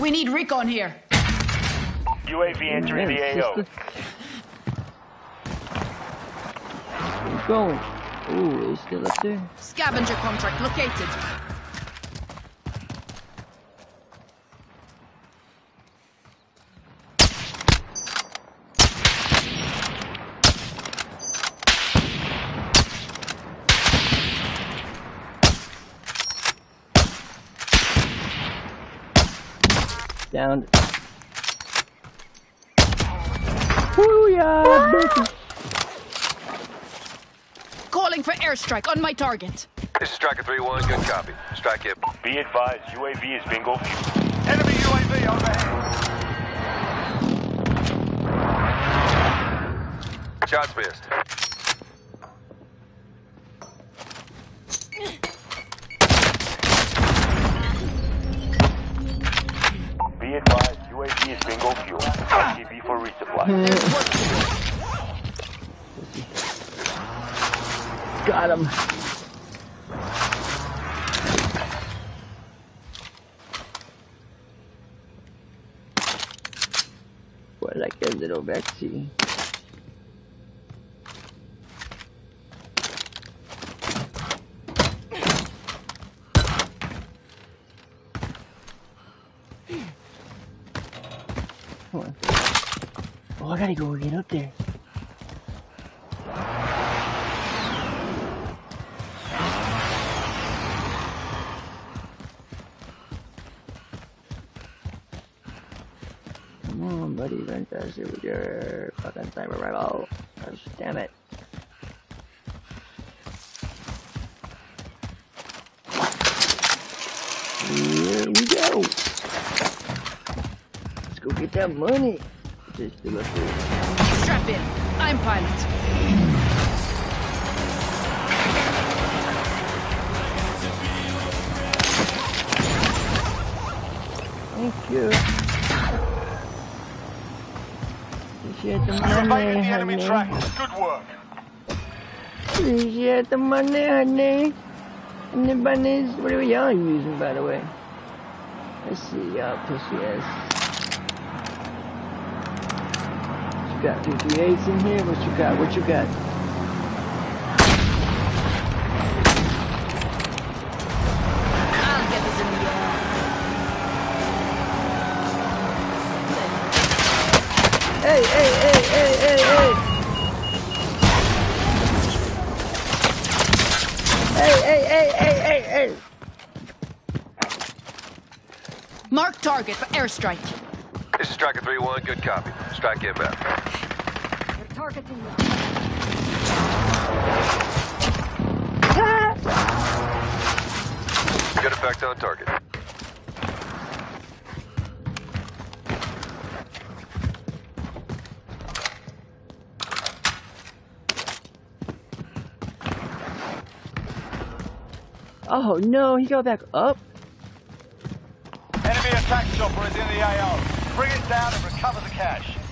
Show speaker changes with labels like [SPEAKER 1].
[SPEAKER 1] We need recon here.
[SPEAKER 2] UAV entering the AO.
[SPEAKER 3] Keep going. Ooh, he's still up there.
[SPEAKER 1] Scavenger contract located.
[SPEAKER 3] Down. Woo yeah, bitches.
[SPEAKER 1] Calling for airstrike on my target.
[SPEAKER 4] This is Striker 3-1, good copy. Strike it.
[SPEAKER 2] Be advised, UAV is bingo fuel.
[SPEAKER 5] Enemy UAV overhead.
[SPEAKER 4] Shots missed.
[SPEAKER 2] Be advised, UAV is bingo fuel. RTB for resupply.
[SPEAKER 3] Got him. Boy, like a little vaccine. Come Oh, I gotta go get up there. Come on, buddy, run faster with your fucking sniper rifle. Gosh damn it. Here we go. Let's go get that money. Just still.
[SPEAKER 1] Strap in. I'm pilot.
[SPEAKER 3] Thank you. Appreciate the
[SPEAKER 5] You
[SPEAKER 3] money,
[SPEAKER 5] the enemy
[SPEAKER 3] honey.
[SPEAKER 5] trackers. Good work.
[SPEAKER 3] Appreciate the money, honey. And the bunnies, what are y'all using, by the way? Let's see, y'all pussy ass. You got 58s in here? What you got? What you got?
[SPEAKER 1] I'll get us in the air.
[SPEAKER 3] Hey, hey, hey, hey, hey, hey! Hey, hey, hey, hey, hey, hey!
[SPEAKER 1] Mark target for airstrike.
[SPEAKER 4] This is Striker 3-1, good copy. Strike inbound. Targeting. Good effect on target.
[SPEAKER 3] Oh no, he got back up?
[SPEAKER 5] Enemy attack chopper is in the AO. Bring it down and recover the cash.